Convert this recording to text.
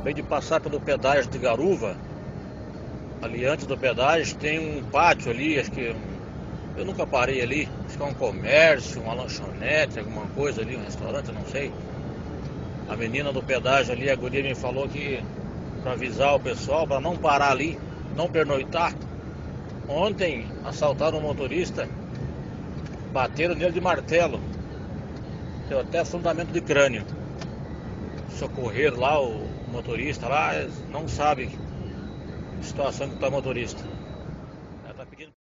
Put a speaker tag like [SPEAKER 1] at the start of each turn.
[SPEAKER 1] Acabei de passar pelo pedágio de Garuva. Ali antes do pedágio tem um pátio ali, acho que. Eu nunca parei ali. Acho que é um comércio, uma lanchonete, alguma coisa ali, um restaurante, não sei. A menina do pedágio ali, a guria me falou que para avisar o pessoal para não parar ali, não pernoitar. Ontem assaltaram um motorista, bateram nele de martelo. Deu até fundamento de crânio. Socorrer lá o motorista lá não sabe a situação que está o motorista. Ela está pedindo.